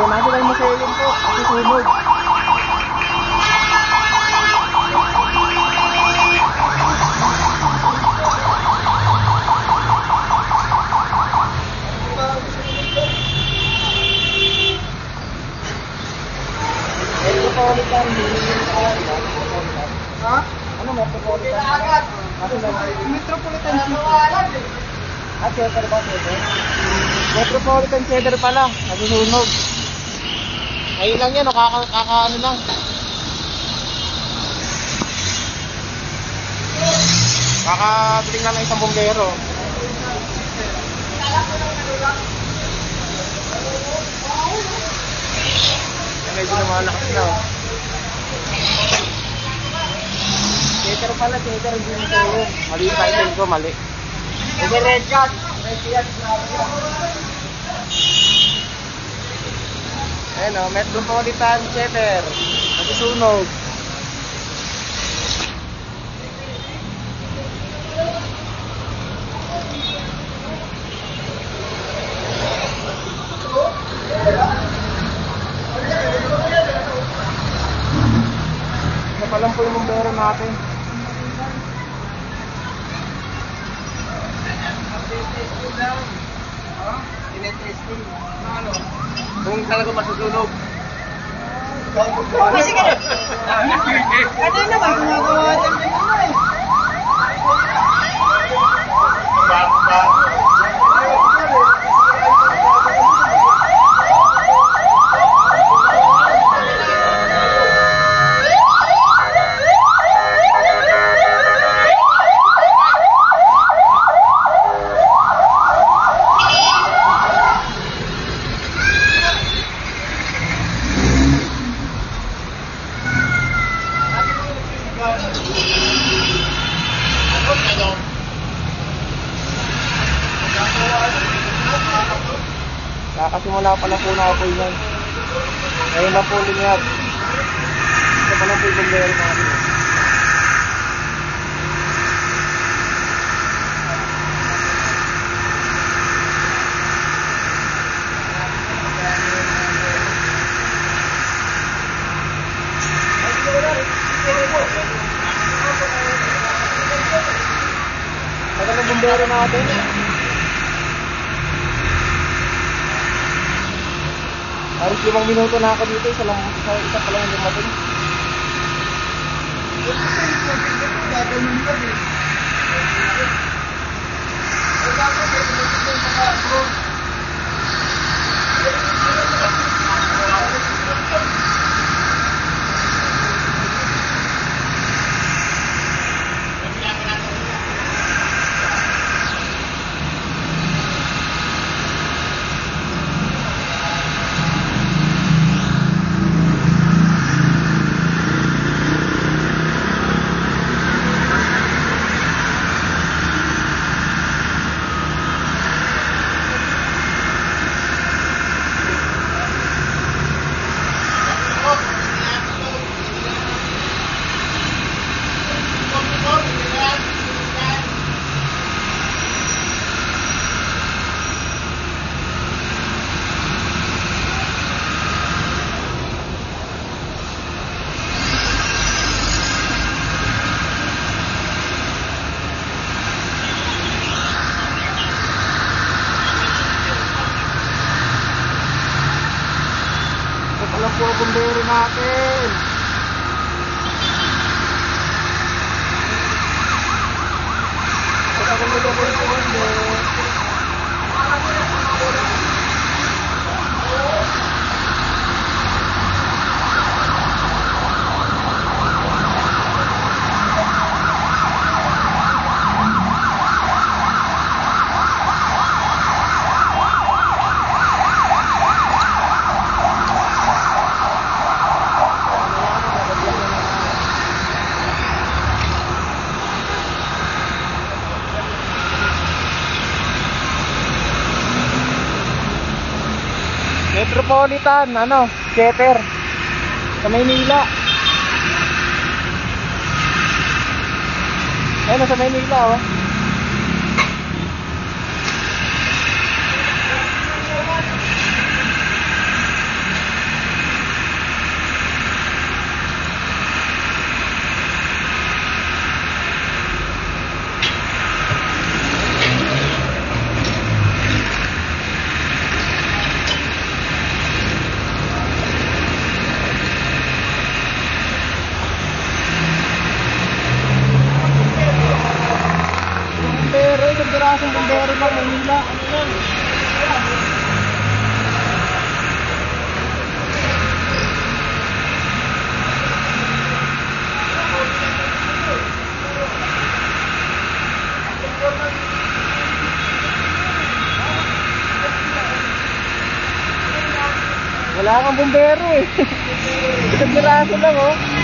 po. National Museum po. Kasi sunog. Ha? Ano Metropolitan? Metropolitan City. Ah? Metropolitan cheddar pala. Nasusunog. Ayun lang yan, kaka, kaka ano lang. Kakatuling lang ng isang bombero. Medyo lumalakas na. oh. Cheddar pala, hindi nito yun. Mali yung title ko, mali. Red yan. Red yan. Ayan o, Metropolitan Cheddar. Nasusunog. Ito pa lang po yung bumbero natin. Kung talaga masusunog. Kasi ka Ano naman gumagawa din din eh. Kakasimula pa lang po na ako yan. Ngayon lang po linyag. Ito pa lang po yung bumbero natin. Tagal ng bumbero natin. Halos limang minuto na ako dito, isa lang, isa, isa pa lang dumating. Gagawin ka Metropolitan, ano, Cheddar. Sa Maynila. Ayun, sa Maynila, oh. Meron lang Manila. Ano yan? Wala kang bumbero eh. Isang piraso lang oh.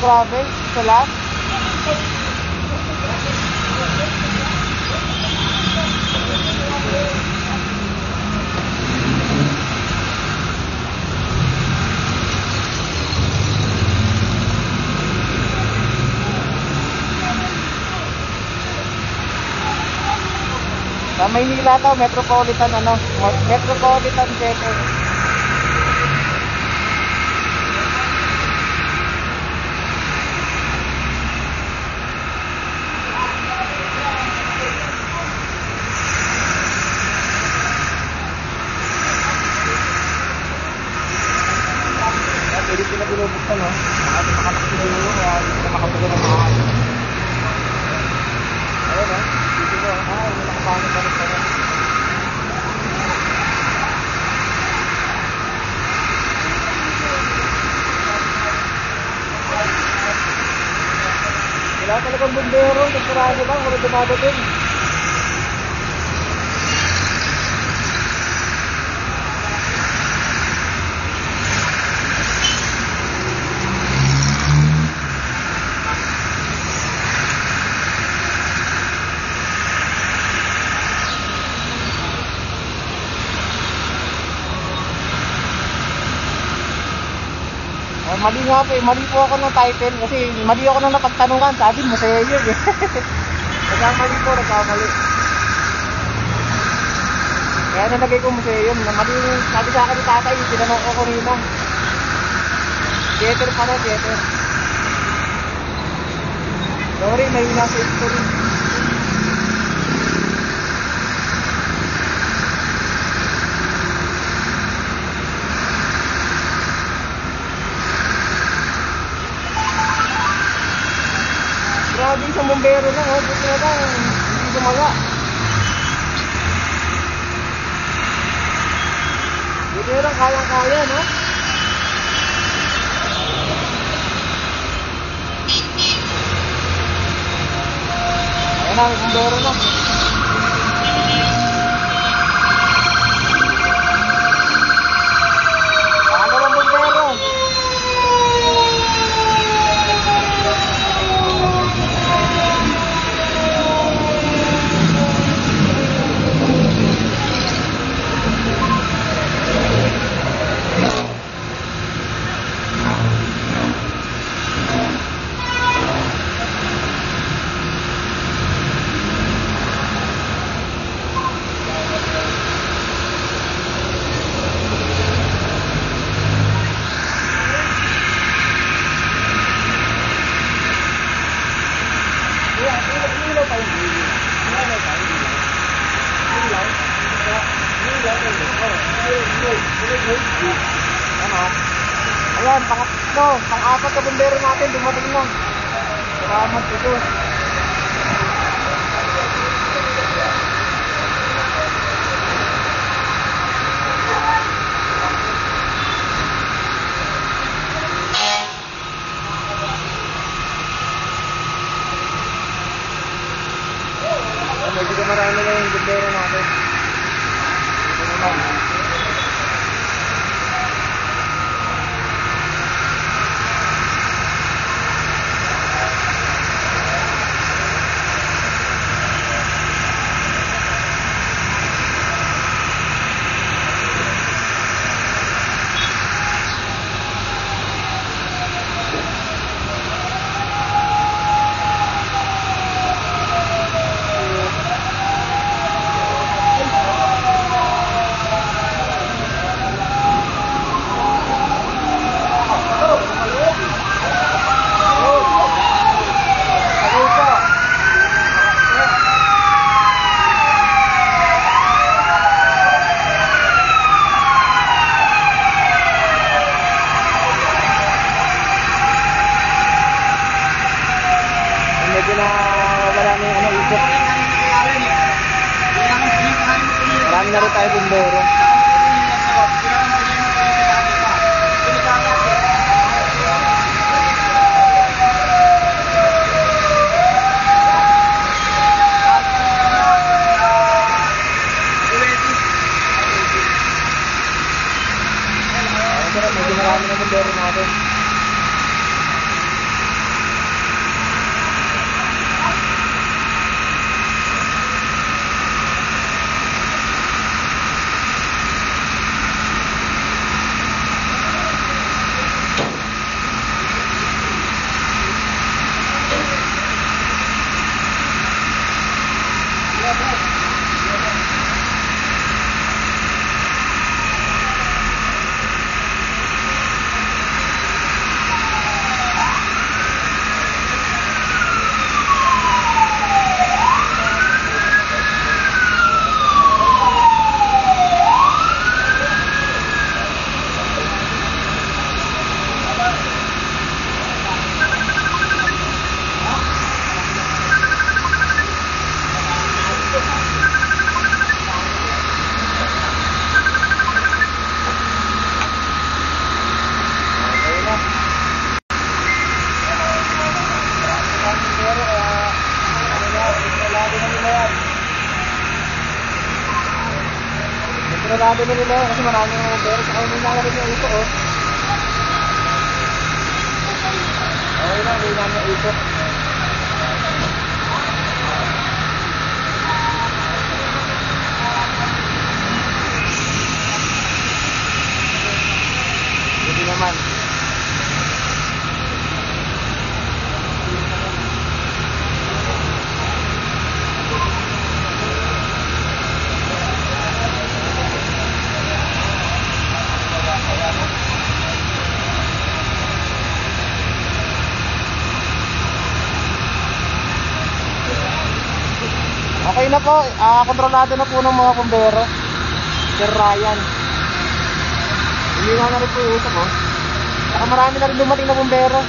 Grabe. Sa lahat. Sa Maynila to, Metropolitan ano, Metropolitan Center. Kaya pwede sila binubuksan, no? Nakati makatakbo siguro, kaya hindi sila makabulo ng mga ano. Ayun, no? Dito mo, ah, hindi nakapangit pa rin pa rin. Wala talagang bumbero, wala dumadating. Oh, mali nga po eh. Mali po ako ng title kasi mali ako nang napagtanungan. Sabi, museo yun eh. Nagkamali po, nagkamali. Kaya nalagay ko museo na mali yung sabi sa akin ni tatay, tinanong ko kanina. Theater pala, theater. Sorry, may nasa history. Grabe isang bombero lang, oh. Lang, hindi gumawa. Buti lang, kayang-kaya, no? Ayan na, may bombero na. Kontrolado na nila kasi marami yung pero sa kanila na rin yung ito, oh. Okay lang, hindi namin yung ito. Hindi naman. Okay na po, ah kontrolado na po ng mga kumbero. Sir Ryan. Hindi nga na rin po yung usap, oh. Saka marami na rin dumating na bumbero.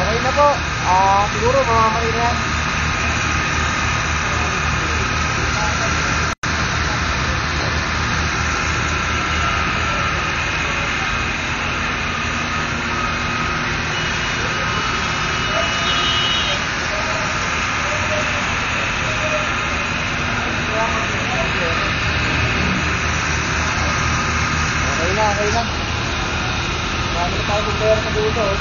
Okay na po. Ah, siguro mamamatay na yan. Okay na. Marami na tayo bumbero sa dito. oh.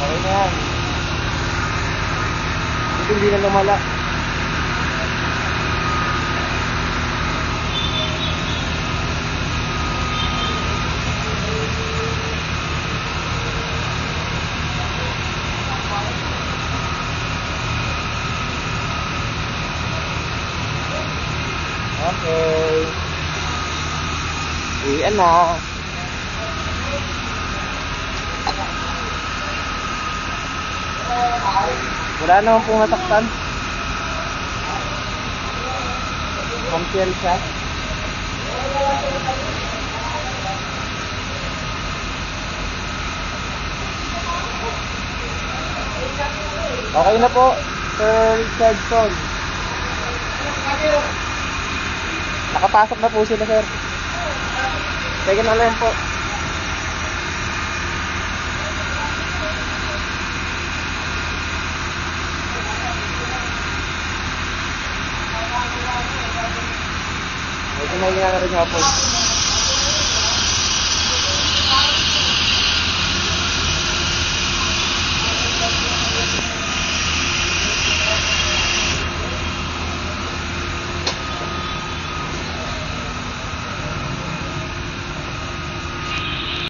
Okay na yan. Ito hindi na lumala. Okay. Iyan na. Wala naman pong nataktan. Kampiel siya. Okay na po, Sir Richardson. Nakapasok na po sila, sir. Sige na lang po. Medyo may na rin nga po.